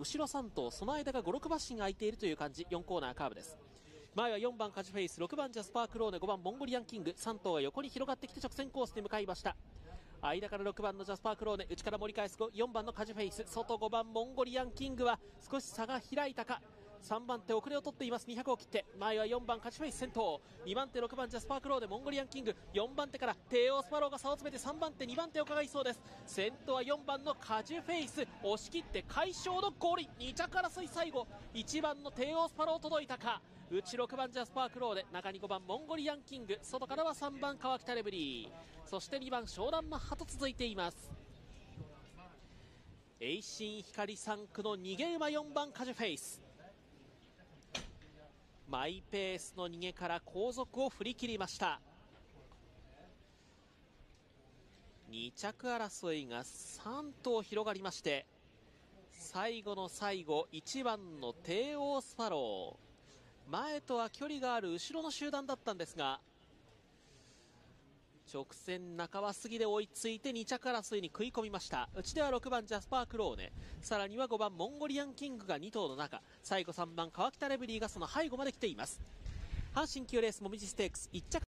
後ろ3頭その間が5、6馬身空いているという感じ。4コーナーカーブです。前は4番カジュフェイス6番ジャスパークローネ5番モンゴリアンキング。3頭が横に広がってきて直線コースに向かいました。間から6番のジャスパークローネ内から盛り返す。4番のカジュフェイス外5番モンゴリアンキングは少し差が開いたか。3番手遅れを取っています。200を切って。前は4番カジュフェイス先頭。2番手6番ジャスパークローネモンゴリアンキング。4番手からテイオースパローが差を詰めて3番手2番手を伺いそうです。先頭は4番のカジュフェイス。押し切って快勝のゴール。2着争い最後。1番の帝王スパロー届いたか。内6番ジャスパークローで中に5番モンゴリアンキング。外からは3番川北レブリー。そして2番湘南マッハと続いています。栄新光3区の逃げ馬4番カジュフェイス。マイペースの逃げから後続を振り切りました。2着争いが3頭広がりまして最後の最後1番の帝王スパロー。前とは距離がある後ろの集団だったんですが直線中は過ぎで追いついて2着争いに食い込みました。うちでは6番ジャスパークローネ。さらには5番モンゴリアンキングが2頭の中。最後3番川北レブリーがその背後まで来ています。阪神級レースもみじステークス1着